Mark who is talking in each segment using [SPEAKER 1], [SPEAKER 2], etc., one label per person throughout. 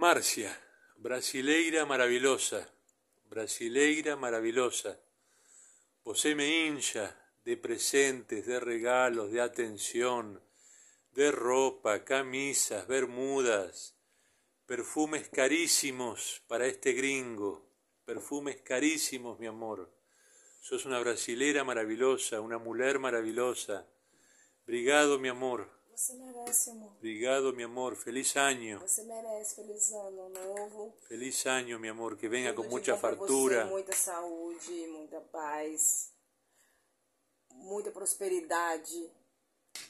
[SPEAKER 1] Marcia, brasileira maravillosa, brasileira maravillosa. Você me hincha de presentes, de regalos, de atención, de ropa, camisas, bermudas, perfumes carísimos para este gringo, perfumes carísimos, mi amor. Sos una brasilera maravillosa, una mujer maravillosa. Brigado, mi amor.
[SPEAKER 2] Você merece, amor.
[SPEAKER 1] Obrigado, mi amor. Feliz año.
[SPEAKER 2] Você merece. Feliz ano novo.
[SPEAKER 1] Feliz año, mi amor. Que
[SPEAKER 2] Tudo
[SPEAKER 1] mucha
[SPEAKER 2] bom pra
[SPEAKER 1] fartura.
[SPEAKER 2] Você, muita saúde, muita paz, muita prosperidade.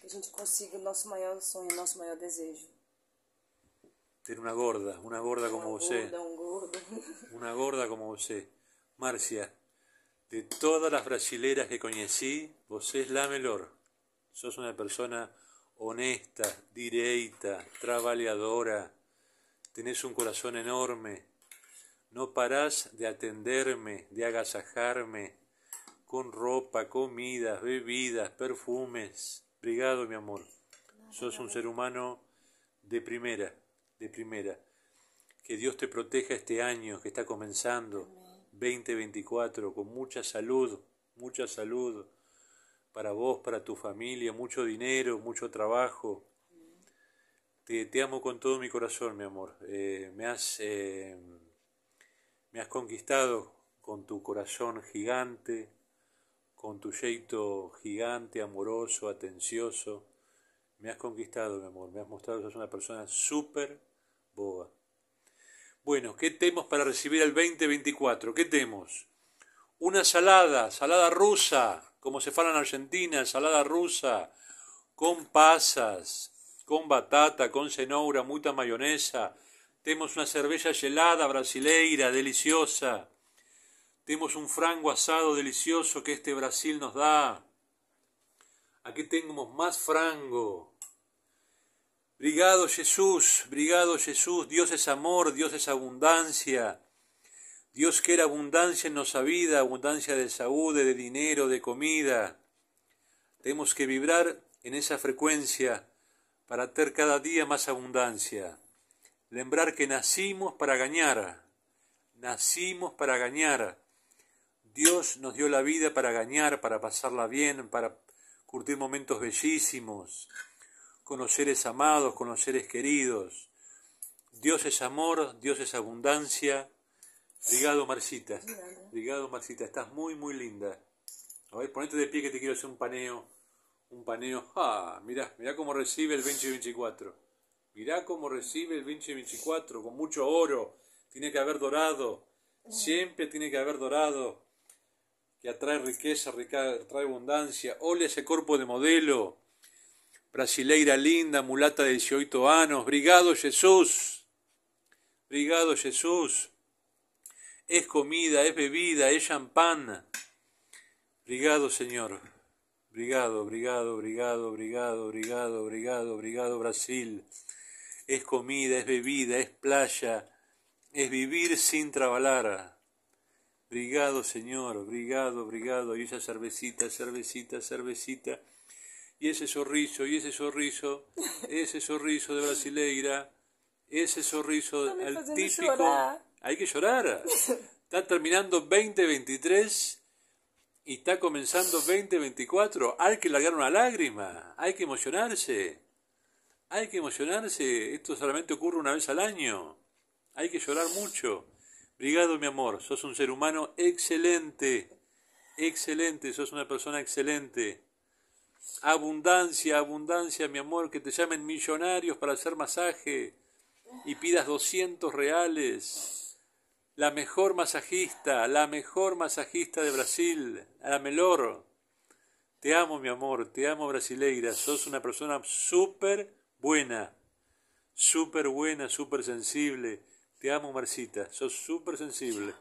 [SPEAKER 2] Que a gente consiga o nosso maior sonho, o nosso maior desejo.
[SPEAKER 1] Ter una gorda, una gorda como
[SPEAKER 2] Uma
[SPEAKER 1] você.
[SPEAKER 2] gorda, um gordo.
[SPEAKER 1] Una gorda como você. Marcia, de todas las brasileras que conocí, vos es la mejor. Sos una persona honesta, direita, trabajadora. Tenés un corazón enorme. No parás de atenderme, de agasajarme con ropa, comidas, bebidas, perfumes. Brigado, mi amor. Sos un ser humano de primera, de primera. Que Dios te proteja este año que está comenzando, 2024, con mucha salud, mucha salud para vos, para tu familia, mucho dinero, mucho trabajo. Te, te amo con todo mi corazón, mi amor. Eh, me, has, eh, me has conquistado con tu corazón gigante, con tu jeito gigante, amoroso, atencioso. Me has conquistado, mi amor. Me has mostrado que sos una persona súper boa. Bueno, ¿qué tenemos para recibir el 2024? ¿Qué tenemos? Una salada, salada rusa, como se fala en Argentina, salada rusa, con pasas, con batata, con cenoura, mucha mayonesa. Tenemos una cerveza helada brasileira, deliciosa. Tenemos un frango asado delicioso que este Brasil nos da. Aquí tenemos más frango. Brigado Jesús, brigado Jesús, Dios es amor, Dios es abundancia. Dios quiere abundancia en nuestra vida, abundancia de salud, de dinero, de comida. Tenemos que vibrar en esa frecuencia para tener cada día más abundancia. Lembrar que nacimos para ganar, nacimos para ganar. Dios nos dio la vida para ganar, para pasarla bien, para curtir momentos bellísimos, con los seres amados, con los seres queridos. Dios es amor, Dios es abundancia. Brigado Marcita, brigado Marcita, estás muy muy linda. A ver, ponete de pie que te quiero hacer un paneo, un paneo. Ah, mirá, mirá cómo recibe el 2024. Mirá cómo recibe el 2024, con mucho oro. Tiene que haber dorado, siempre tiene que haber dorado, que atrae riqueza, rica- atrae abundancia. Ole ese cuerpo de modelo. Brasileira linda, mulata de 18 años. Brigado Jesús. Brigado Jesús. Es comida, es bebida, es champán. Brigado, Señor. Brigado, brigado, brigado, brigado, brigado, brigado, brigado, Brasil. Es comida, es bebida, es playa, es vivir sin trabajar. Brigado, Señor, brigado, brigado. Y esa cervecita, cervecita, cervecita. Y ese sorriso, y ese sorriso, ese sorriso de brasileira, ese sorriso, típico. Hay que llorar. Está terminando 2023 y está comenzando 2024. Hay que largar una lágrima, hay que emocionarse. Hay que emocionarse. Esto solamente ocurre una vez al año. Hay que llorar mucho. Brigado, mi amor, sos un ser humano excelente. Excelente, sos una persona excelente. Abundancia, abundancia, mi amor, que te llamen millonarios para hacer masaje y pidas 200 reales. La mejor masajista, la mejor masajista de Brasil, la melor. Te amo, mi amor, te amo, brasileira. Sos una persona súper buena, súper buena, súper sensible. Te amo, Marcita, sos súper sensible.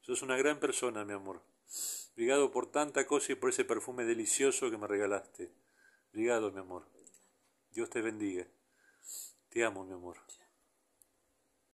[SPEAKER 1] Sos una gran persona, mi amor. Brigado por tanta cosa y por ese perfume delicioso que me regalaste. Brigado, mi amor. Dios te bendiga. Te amo, mi amor.